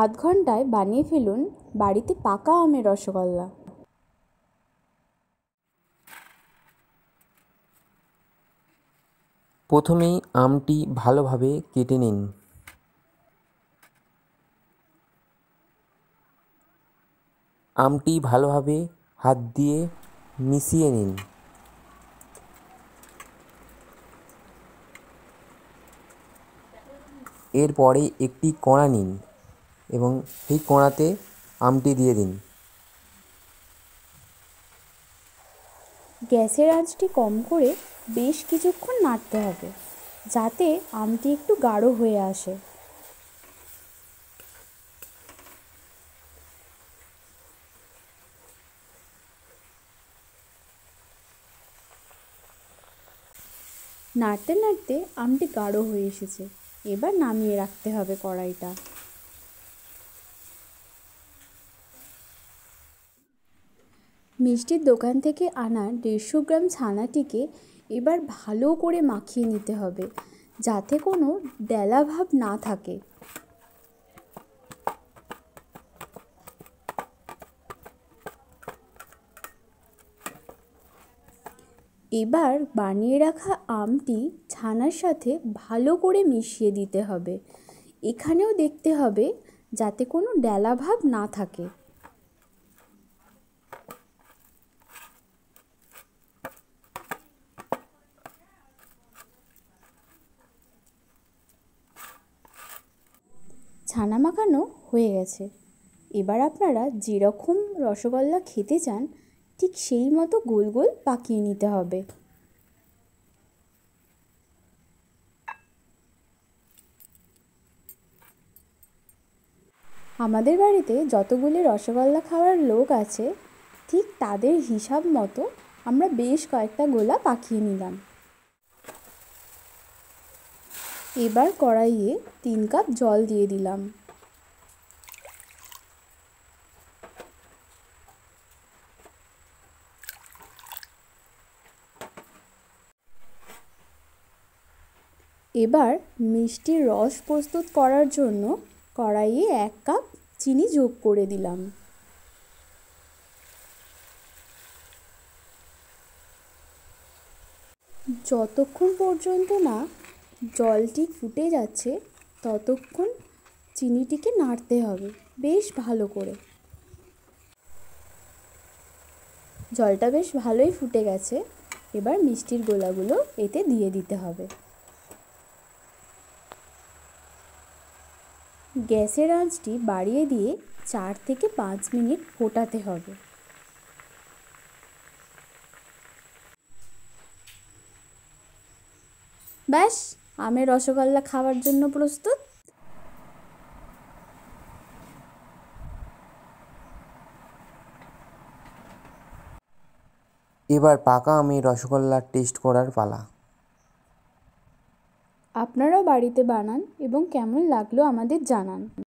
আধ ঘন্টায় বানিয়ে ফেলুন বাড়িতে পাকা আমের রসগোল্লা। প্রথমেই আমটি ভালোভাবে কেটে নিন। আমটি ভালোভাবে হাত দিয়ে মিশিয়ে নিন। এরপরে একটি কড়া নিন। এবং সেই কড়াতে আমটি দিয়ে দিন। গ্যাসের আঁচটি কম করে বেশ কিছুক্ষণ নাড়তে হবে, যাতে আমটি একটু গাঢ় হয়ে আসে। নাড়তে নাড়তে আমটি গাঢ় হয়ে এসেছে। এবার নামিয়ে রাখতে হবে কড়াইটা। মিষ্টির দোকান থেকে আনা দেড়শো গ্রাম ছানাটিকে এবার ভালো করে মাখিয়ে নিতে হবে, যাতে কোনো ডেলা ভাব না থাকে। এবার বানিয়ে রাখা আমটি ছানার সাথে ভালো করে মিশিয়ে দিতে হবে। এখানেও দেখতে হবে, যাতে কোনো ডেলা ভাব না থাকে। ছানা মাখানো হয়ে গেছে। এবার আপনারা যেরকম রসগোল্লা খেতে চান, ঠিক সেই মতো গোল গোল পাকিয়ে নিতে হবে। আমাদের বাড়িতে যতগুলি রসগোল্লা খাওয়ার লোক আছে, ঠিক তাদের হিসাব মতো আমরা বেশ কয়েকটা গোলা পাকিয়ে নিলাম। এবার কড়াইয়ে তিন কাপ জল দিয়ে দিলাম। এবার মিষ্টির রস প্রস্তুত করার জন্য কড়াইয়ে এক কাপ চিনি যোগ করে দিলাম। যতক্ষণ পর্যন্ত না জলটি ফুটে যাচ্ছে, ততক্ষণ চিনিটিকে নাড়তে হবে। বেশ ভালো করে। জলটা বেশ ভালোই ফুটে গেছে। এবার মিষ্টির গোলাগুলো এতে দিয়ে দিতে হবে। গ্যাসের আঁচটি বাড়িয়ে দিয়ে চার থেকে পাঁচ মিনিট ফোটাতে হবে। ব্যাস আমের রসগোল্লা খাওয়ার জন্য প্রস্তুত? এবার পাকা আমি রসগোল্লার টেস্ট করার পালা। আপনারাও বাড়িতে বানান এবং কেমন লাগল আমাদের জানান।